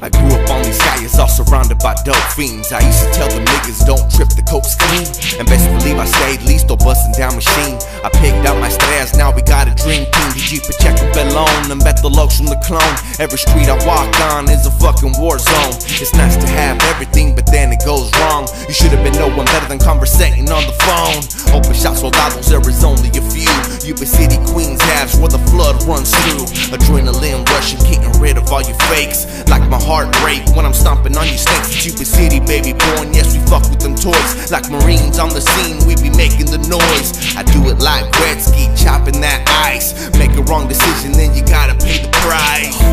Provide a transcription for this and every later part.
I grew up on these skies, all surrounded by dope fiends. I used to tell them niggas don't trip the coke's clean. And best believe I stayed least or busting down machine. I picked out my stress, now we got a dream team. DG Pacheco Bellone, and bet the looks from the clone. Every street I walk on is a fucking war zone. It's nice to have everything, but then it goes wrong. You should have been no one better than conversating on the phone. Open shop soldados, there runs through. Adrenaline rushing, getting rid of all you fakes. Like my heart rate when I'm stomping on you snakes. Yuba City, baby born, yes, we fuck with them toys. Like Marines on the scene, we be making the noise. I do it like Gretzky, chopping that ice. Make a wrong decision, then you gotta pay the price.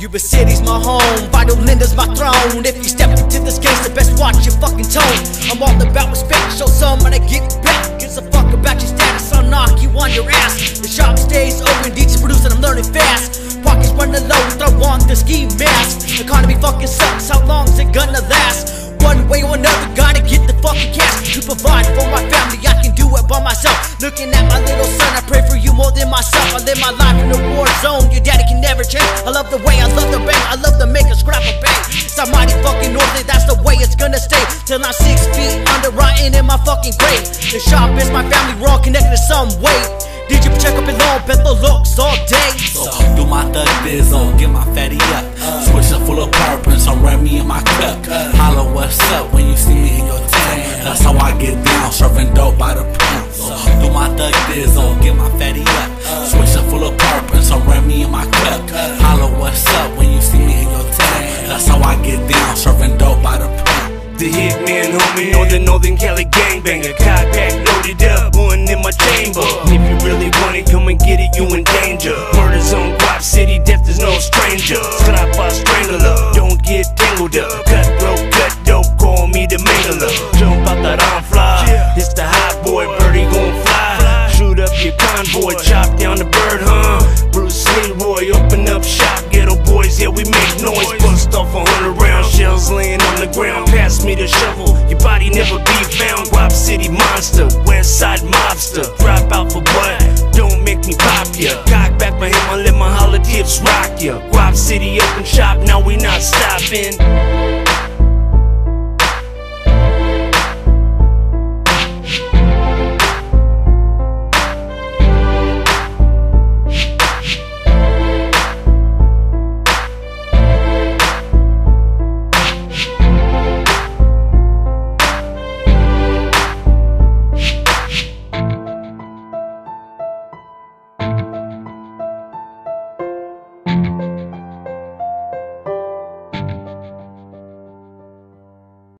Yuba City's my home, Vital Linda's my throne. If you step into this the best watch your fucking tone. I'm all about respect, show someone to get back. Gives a fuck about your status, I'll knock you on your ass. The shop stays open, DJ's producing, I'm learning fast. Pockets running low, throw on the ski mask. Economy fucking sucks, how long's it gonna last? One way or another, gotta get the fucking cash to provide for my family. I can do it by myself. Looking at my little son, I pray for you more than myself. I live my life in a war zone. Your daddy can never change. I love the way I love the bang. I love to make a scrap of bang. A mighty fucking northern, that's the way it's gonna stay. Till I'm six feet under, rotting in my fucking grave. The shop is my family, we're all connected in some way. Did you check up in low, the looks all day. So do my thug dizzle, get my fatty up. Switch up full of purple and some Remy in my cup. Holla, what's up when you see me in your tent? That's how I get down, serving dope by the my thug dizzle, get my fatty up. Switch up full of purple and some Remy in my cup. Holla, what's up when you see me in your tent? That's how I get down, serving dope by the pound. The hitman, homie, on the Northern Cali gangbanger. Cock back, loaded up, one in my chamber. If you really want it, come and get it, you in danger. Murders on Guap City, death is no stranger. Down the bird, huh? Bruce Leroy, open up shop, ghetto boys, yeah, we make noise. Bust off a hundred round shells laying on the ground. Pass me the shovel, your body never be found. Guap City monster, West Side mobster. Drop out for what? Don't make me pop ya. Cock back my hammer, let my holla tips rock ya. Guap City open shop, now we not stopping.